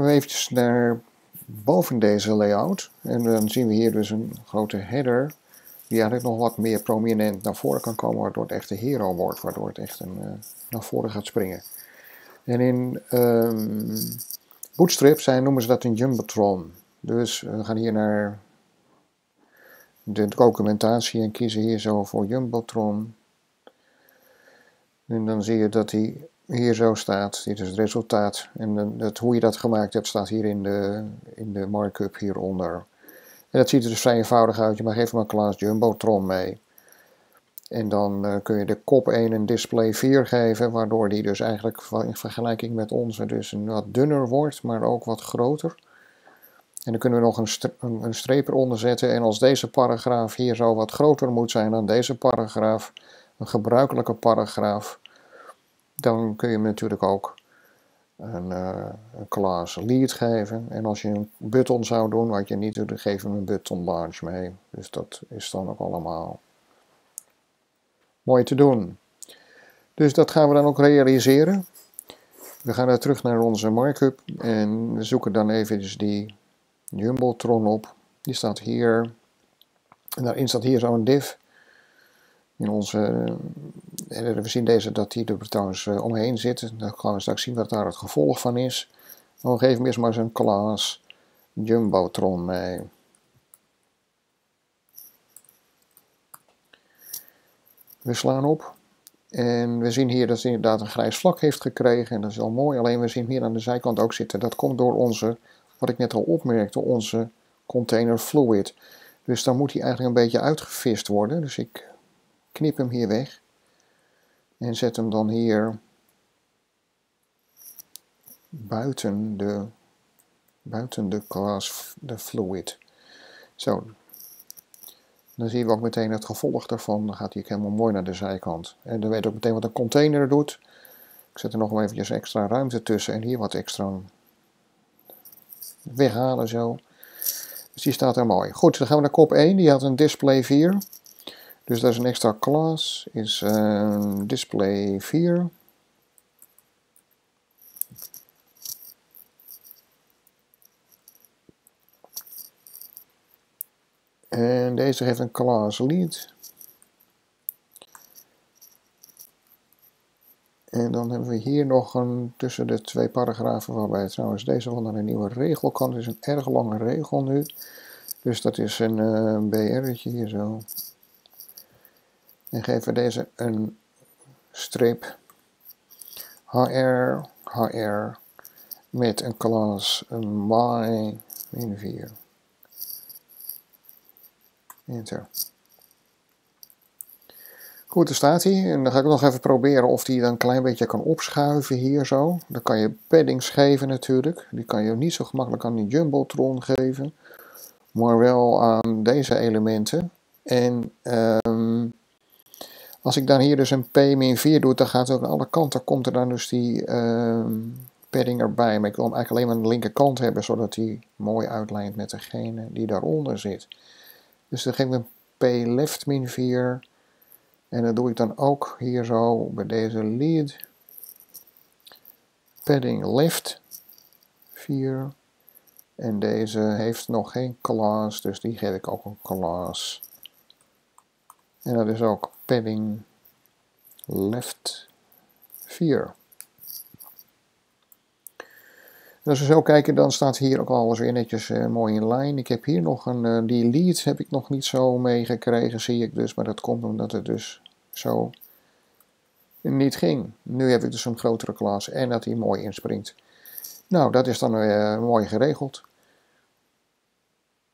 we eventjes naar boven deze layout. En dan zien we hier dus een grote header. Die eigenlijk nog wat meer prominent naar voren kan komen. Waardoor het echt een hero wordt. Waardoor het echt een, uh, naar voren gaat springen. En in um, Bootstrap zijn, noemen ze dat een Jumbotron. Dus we gaan hier naar de documentatie en kiezen hier zo voor Jumbotron. En dan zie je dat hij hier zo staat. Dit is het resultaat. En dat, hoe je dat gemaakt hebt staat hier in de, in de markup hieronder. En dat ziet er dus vrij eenvoudig uit. Je mag even een Class Jumbotron mee. En dan uh, kun je de kop 1 een display 4 geven, waardoor die dus eigenlijk in vergelijking met onze dus een wat dunner wordt, maar ook wat groter. En dan kunnen we nog een, een streep eronder zetten. En als deze paragraaf hier zo wat groter moet zijn dan deze paragraaf, een gebruikelijke paragraaf, dan kun je natuurlijk ook een, uh, een class lead geven. En als je een button zou doen, wat je niet doet, dan geef je hem een button large mee. Dus dat is dan ook allemaal mooi te doen. Dus dat gaan we dan ook realiseren. We gaan dan terug naar onze markup en we zoeken dan even dus die Jumbotron op. Die staat hier. En daarin staat hier zo'n div. In onze, we zien deze dat die er trouwens eh, omheen zit. Dan gaan we straks zien wat daar het gevolg van is. Dan geven we eerst maar eens een class Jumbotron mee. We slaan op. En we zien hier dat het inderdaad een grijs vlak heeft gekregen. En dat is wel mooi. Alleen we zien hier aan de zijkant ook zitten. Dat komt door onze, wat ik net al opmerkte, onze container fluid. Dus dan moet hij eigenlijk een beetje uitgevist worden. Dus ik knip hem hier weg. En zet hem dan hier buiten de, buiten de class, de fluid. Zo, dan zien we ook meteen het gevolg daarvan. Dan gaat hij helemaal mooi naar de zijkant. En dan weet ook meteen wat een container doet. Ik zet er nog wel eventjes extra ruimte tussen en hier wat extra weghalen zo. Dus die staat er mooi. Goed, dan gaan we naar kop 1. Die had een display 4. Dus dat is een extra class. Is uh, display 4. En deze heeft een class lead. En dan hebben we hier nog een tussen de twee paragrafen, waarbij trouwens deze naar een nieuwe regel kan. Het is een erg lange regel nu. Dus dat is een uh, eh, BR'tje hier zo. En geven deze een streep HR, HR met een een my min 4. Enter. Goed, daar staat hij. En dan ga ik nog even proberen of hij dan een klein beetje kan opschuiven hier zo. Dan kan je paddings geven natuurlijk. Die kan je niet zo gemakkelijk aan die Jumbotron geven. Maar wel aan deze elementen. En um, als ik dan hier dus een P-4 doe, dan gaat het ook aan alle kanten. Komt er dan dus die um, padding erbij. Maar ik wil hem eigenlijk alleen maar aan de linkerkant hebben. Zodat hij mooi uitlijnt met degene die daaronder zit. Dus dan geef ik een p left min 4. En dat doe ik dan ook hier zo bij deze lead. Padding left 4. En deze heeft nog geen class, dus die geef ik ook een class. En dat is ook padding left 4. En als we zo kijken, dan staat hier ook alles weer netjes uh, mooi in lijn. Ik heb hier nog een, uh, die heb ik nog niet zo meegekregen, zie ik dus. Maar dat komt omdat het dus zo niet ging. Nu heb ik dus een grotere klas en dat hij mooi inspringt. Nou, dat is dan uh, mooi geregeld.